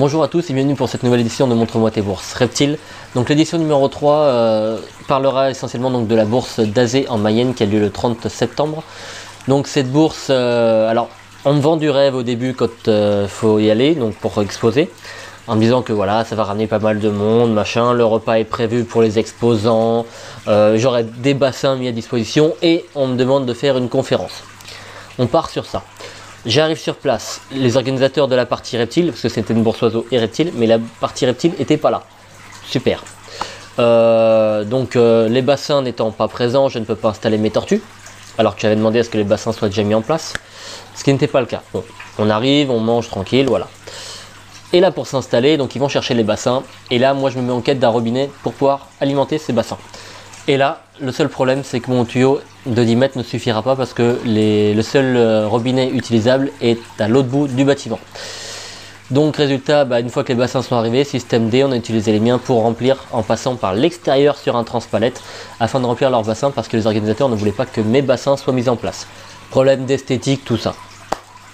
Bonjour à tous et bienvenue pour cette nouvelle édition de Montre-moi tes bourses Reptile. Donc l'édition numéro 3 euh, parlera essentiellement donc de la bourse d'Azé en Mayenne qui a lieu le 30 septembre. Donc cette bourse, euh, alors on me vend du rêve au début quand il euh, faut y aller, donc pour exposer, en me disant que voilà, ça va ramener pas mal de monde, machin, le repas est prévu pour les exposants, j'aurai des bassins mis à disposition et on me demande de faire une conférence. On part sur ça. J'arrive sur place, les organisateurs de la partie reptile, parce que c'était une bourse oiseau et reptile, mais la partie reptile n'était pas là. Super. Euh, donc euh, les bassins n'étant pas présents, je ne peux pas installer mes tortues, alors que j'avais demandé à ce que les bassins soient déjà mis en place, ce qui n'était pas le cas. Bon, on arrive, on mange tranquille, voilà. Et là pour s'installer, donc ils vont chercher les bassins, et là moi je me mets en quête d'un robinet pour pouvoir alimenter ces bassins. Et là, le seul problème, c'est que mon tuyau de 10 mètres ne suffira pas parce que le seul euh, robinet utilisable est à l'autre bout du bâtiment. Donc résultat, bah, une fois que les bassins sont arrivés, système D, on a utilisé les miens pour remplir en passant par l'extérieur sur un transpalette afin de remplir leurs bassins parce que les organisateurs ne voulaient pas que mes bassins soient mis en place. Problème d'esthétique, tout ça.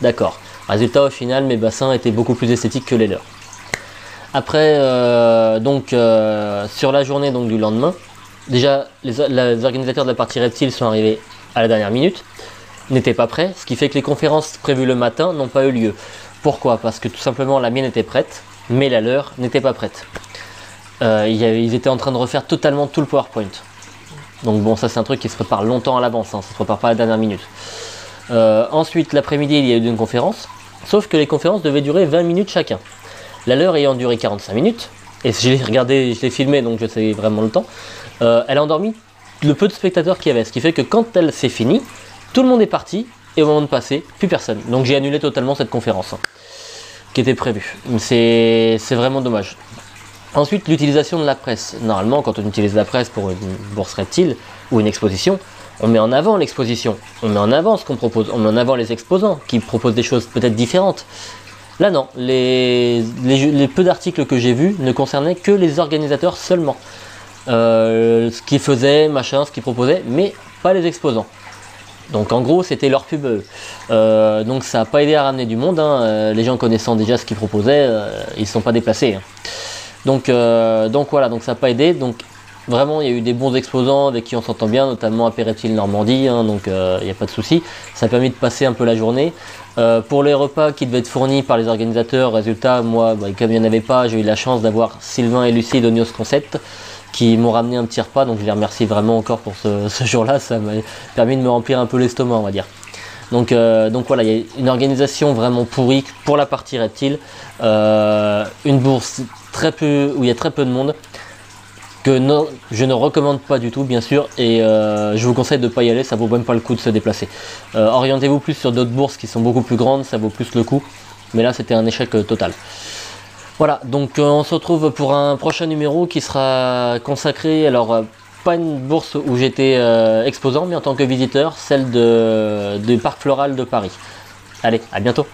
D'accord. Résultat, au final, mes bassins étaient beaucoup plus esthétiques que les leurs. Après, euh, donc euh, sur la journée donc, du lendemain, déjà, les, organisateurs de la partie reptile sont arrivés à la dernière minute, n'étaient pas prêts, ce qui fait que les conférences prévues le matin n'ont pas eu lieu. Pourquoi? Parce que tout simplement la mienne était prête, mais la leur n'était pas prête. Euh, ils étaient en train de refaire totalement tout le PowerPoint. Donc bon, ça c'est un truc qui se prépare longtemps à l'avance, hein, ça se prépare pas à la dernière minute. Euh, ensuite, l'après-midi, il y a eu une conférence, sauf que les conférences devaient durer 20 minutes chacun. La leur ayant duré 45 minutes, et je l'ai regardé, je l'ai filmé, donc je sais vraiment le temps, euh, elle a endormi le peu de spectateurs qu'il y avait. Ce qui fait que quand elle s'est finie, tout le monde est parti et au moment de passer, plus personne. Donc j'ai annulé totalement cette conférence hein, qui était prévue. C'est vraiment dommage. Ensuite, l'utilisation de la presse. Normalement, quand on utilise la presse pour une bourse reptile ou une exposition, on met en avant l'exposition, on met en avant ce qu'on propose, on met en avant les exposants qui proposent des choses peut-être différentes. Là non, les peu d'articles que j'ai vus ne concernaient que les organisateurs seulement. Euh, ce qu'ils faisaient, machin, ce qu'ils proposaient, mais pas les exposants. Donc en gros, c'était leur pub. Euh, donc ça n'a pas aidé à ramener du monde. Hein. Euh, les gens connaissant déjà ce qu'ils proposaient, ils ne sont pas déplacés. Hein. Donc, voilà, donc ça n'a pas aidé. Donc vraiment, il y a eu des bons exposants avec qui on s'entend bien, notamment à Péretil Normandie. Hein. donc il n'y a pas de souci. Ça a permis de passer un peu la journée. pour les repas qui devaient être fournis par les organisateurs, résultat, moi, bah, comme il n'y en avait pas, j'ai eu la chance d'avoir Sylvain et Lucie d'Onios Concept qui m'ont ramené un petit repas, donc je les remercie vraiment encore pour ce, jour-là, ça m'a permis de me remplir un peu l'estomac, on va dire. Donc, euh, donc voilà, il y a une organisation vraiment pourrie pour la partie reptile, euh, une bourse très peu, où il y a très peu de monde, que je ne recommande pas du tout, bien sûr, et euh, je vous conseille de ne pas y aller, ça vaut même pas le coup de se déplacer. Orientez-vous plus sur d'autres bourses qui sont beaucoup plus grandes, ça vaut plus le coup, mais là c'était un échec total. Voilà, donc euh, on se retrouve pour un prochain numéro qui sera consacré, alors euh, pas une bourse où j'étais euh, exposant, mais en tant que visiteur, celle de, du Parc Floral de Paris. Allez, à bientôt